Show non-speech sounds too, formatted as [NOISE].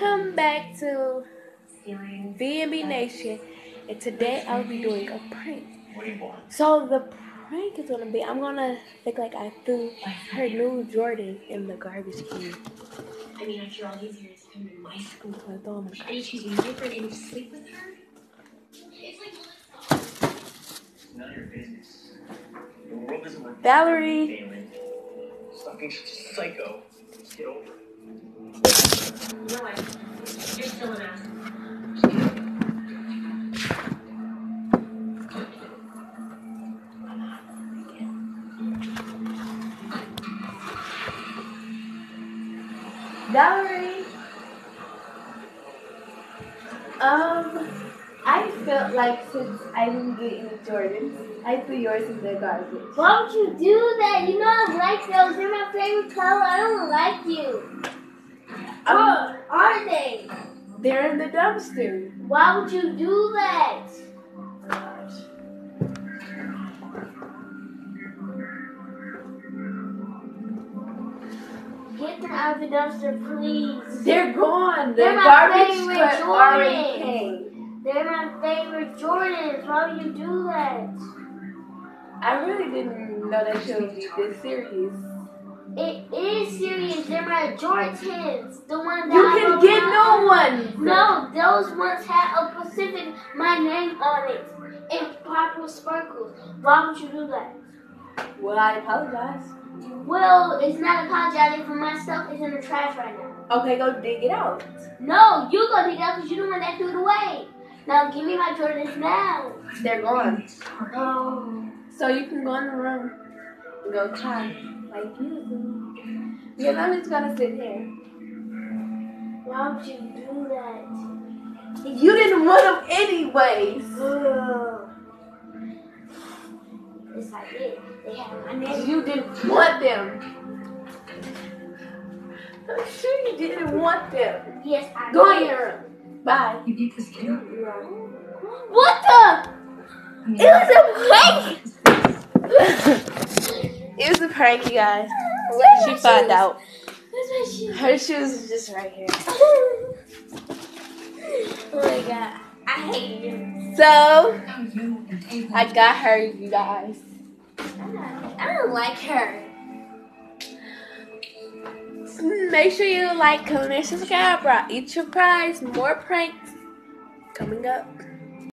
Welcome back to V&B Nation, and today I'll be doing a prank. What do you want? So the prank is gonna be, I'm gonna think like I threw her new Jordan in the garbage can. I mean, after all these years, come to my school. I'm gonna throw them in the And you garbage. different and you sleep with her? It's like none of your business. The world doesn't work. Valerie. Damon. Stop being such psycho. Get over it. What? You're still an ass. Valerie. Um, I felt like since I didn't get any Jordans, I threw yours in the garbage. Why would you do that? You know I like those. They're my favorite color. I don't like you. Um, they? they're in the dumpster. Why would you do that? Get them out of the dumpster, please. They're gone. The They're my garbage favorite Jordans. They're my favorite Jordans. Why would you do that? I really didn't know that show would be this serious. It is serious. They're my Jordans. The one that You I can don't get no one. No, those ones had a Pacific, my name on it, and purple sparkles. Why would you do that? Well, I apologize. Well, it's not apologizing for my stuff. It's in the trash right now. Okay, go dig it out. No, you go dig it out because you're the one that threw it away. Now give me my Jordans now. They're gone. Oh. So you can go in the room go cry like you. Because I'm just gonna sit here. Why would you do that? You didn't want them anyways. Ugh. Yes, I did. They had my name. You didn't want them. I'm sure you didn't want them. Yes, I Go in did. your room. Bye. You beat this kid. What the? It was a prank. It prank, you guys. She found out. Where's? Her shoes is just right here. [LAUGHS] oh my god. I hate you. So oh, You and Ava. I got her, you guys. I don't like her. Make sure you like, comment, subscribe. Bro. Eat your prize. More pranks coming up.